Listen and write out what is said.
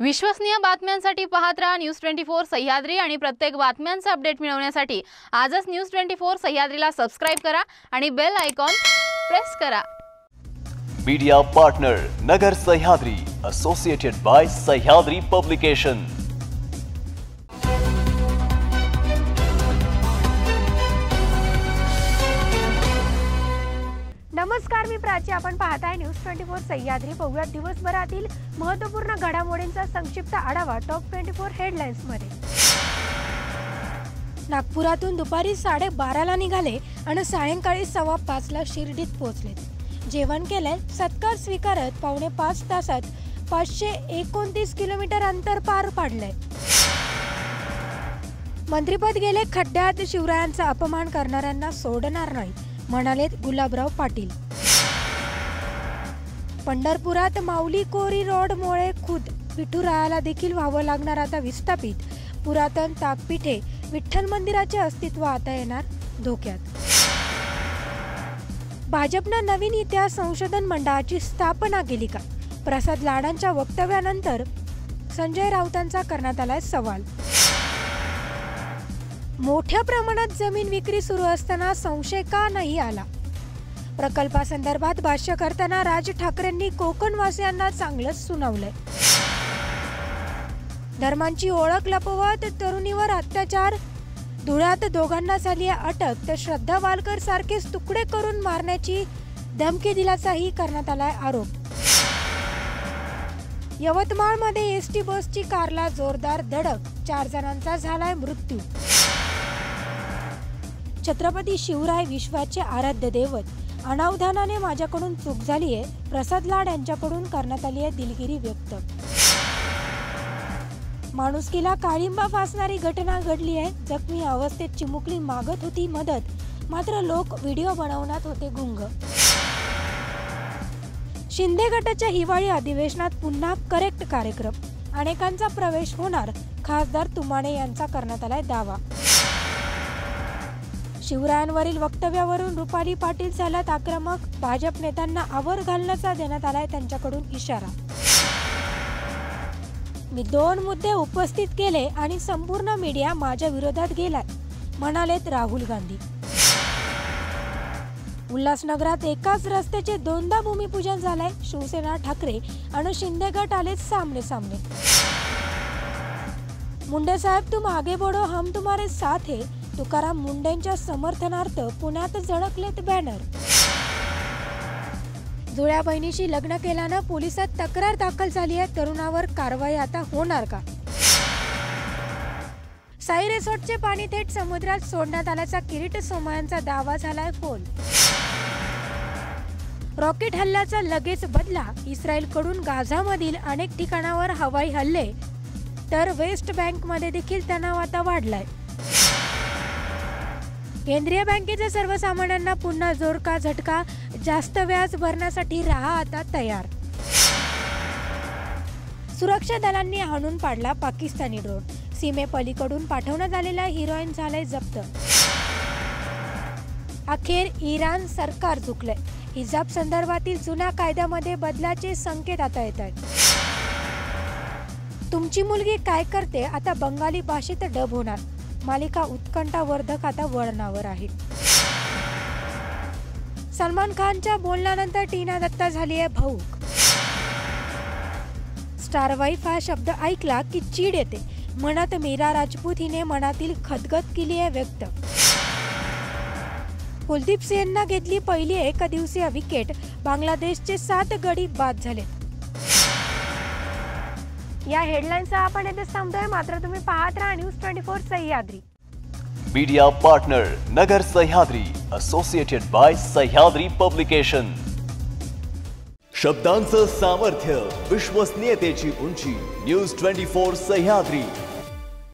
विश्वसनीय बातम्यांसाठी पाहत राहा न्यूज ट्वेंटी फोर सह्याद्री आणि प्रत्येक बातम्यांचा अपडेट मिळवण्यासाठी आजच न्यूज ट्वेंटी फोर सह्याद्रीला सबस्क्राईब करा आणि बेल आयकॉन प्रेस करा. Media partner Nagar Sahyadri associated by Sahyadri publication नमस्कार मी प्राची. आपण पाहताय न्यूज ट्वेंटी फोर सह्याद्री. बघूया दिवसभरातील महत्त्वपूर्ण घडामोडींचा संक्षिप्त आढावा टॉप ट्वेंटी फोर हेडलाईन्समध्ये नागपुरातून दुपारी साडेबाराला निघाले आणि सायंकाळी सव्वा पाचला शिर्डीत पोहोचले. जेवण केले सत्कार स्वीकारत पावणे पाच तासात पाचशे एकोणतीस किलोमीटर अंतर पार पाडलंय मंत्रिपद गेले खड्ड्यात शिवरायांचा अपमान करणाऱ्यांना सोडणार नाही म्हणालेत गुलाबराव पाटील. पंढरपुरात माऊली कोरी रोडमुळे खुद विठुरायाला देखील व्हावं लागणार आता विस्थापित. पुरातन ताकपीठे विठ्ठल मंदिराचे अस्तित्व आता येणार धोक्यात. भाजपनं नवीन इतिहास संशोधन मंडळाची स्थापना केली का? प्रसाद लाडांच्या वक्तव्यानंतर संजय राऊतांचा करण्यात आलाय सवाल. मोठ्या प्रमाणात जमीन विक्री सुरू असताना संशय का नाही आला? प्रकल्पासंदर्भात भाष्य करताना राज ठाकरेंनी कोकणवासियांना चांगलंच सुनावलंय. धर्मांची ओळख लपवत तरुणीवर अत्याचार धुळ्यात दोघांना झाली आहे अटक तर श्रद्धा वालकर सारखेच तुकडे करून मारण्याची धमकी दिल्याचाही करण्यात आलाय आरोप. यवतमाळमध्ये एस टी बसची कारला जोरदार धडक चार जणांचा झालाय मृत्यू. छत्रपती शिवराय विश्वाचे आराध्य दैवत अनावधानाने माझ्याकडून चूक झाली आहे प्रसाद लाड यांच्याकडून करण्यात आली आहे दिलगिरी व्यक्त. माणुसकीला काळिंबा फासणारी घटना घडली आहे. जखमी अवस्थेत चिमुकली मागत होती मदत. मात्र लोक व्हिडिओ बनवण्यात होते गुंग. शिंदे गटाच्या हिवाळी अधिवेशनात पुन्हा करेक्ट कार्यक्रम. अनेकांचा प्रवेश होणार. खासदार तुमाने यांचा करण्यात आलाय दावा. शिवरायांवरील वक्तव्यावरून रुपाली पाटील झाल्यात आक्रमक. भाजप नेत्यांना आवर घालण्याचा देण्यात आलाय त्यांच्याकडून इशारा. मी दोन मुद्दे उपस्थित केले आणि संपूर्ण मीडिया माझ्या विरोधात गेलाय म्हणालेत राहुल गांधी. उल्हासनगरात एकाच रस्त्याचे दोनदा भूमिपूजन झालंय शिवसेना ठाकरे आणि शिंदे गट आलेत सामने सामने मुंडे साहेब तुम आगे बढो हम तुम्हारे साथ है. तुकाराम मुंडेंच्या समर्थनार्थ पुण्यात झळकलेत बॅनर जुळ्या बहिणीशी लग्न केल्यानं पोलिसात तक्रार दाखल झाली आहे. तरुणावर कारवाई आता होणार का? साई रिसॉर्टचे पाणी थेट समुद्रात सोडण्यात आल्याचा किरीट सोमयांचा दावा झालाय फोन. रॉकेट हल्ल्याचा लगेच बदला. इस्रायलकडून गाझामधील अनेक ठिकाणावर हवाई हल्ले. तर वेस्ट बँकमध्ये देखील तणाव आता वाढलाय. केंद्रीय बँकेच्या सर्वसामान्यांना पुन्हा जोर का झटका जास्त व्याज भरण्यासाठी राहा आता तयार. सुरक्षा दलांनी हाणून पाडला पाकिस्तानी ड्रोन. सीमेपलीकडून पाठवण्यात आलेला हिरोईन झालाय जप्त. अखेर इराण सरकार झुकलंय हिजाब संदर्भातील जुन्या कायद्यामध्ये बदलाचे संकेत आता येत आहेत तुमची मुलगी काय करते? आता बंगाली भाषेत डब होणार. मालिका उत्कंठावर्धक आता वळणावर आहे. सलमान खानच्या बोलण्यानंतर टीना दत्ता झाली आहे भाऊक स्टार वाईफ हा शब्द ऐकला की चीड येते. मनात मीरा राजपूत हिने मनातील खदगत केली आहे व्यक्त. कुलदीप सेनना घेतली पहिली एक दिवसीय विकेट. बांगलादेशचे सात गडी बाद झाले या हेडलाईनचा आपण येथे थांबतोय. मात्र तुम्ही पाहत राहा news twenty four Sahyadri. Media partner Nagar Sahyadri associated by Sahyadri publication शब्दांचं सामर्थ्य विश्वसनीयतेची उंची न्यूज ट्वेंटी फोर सह्याद्री.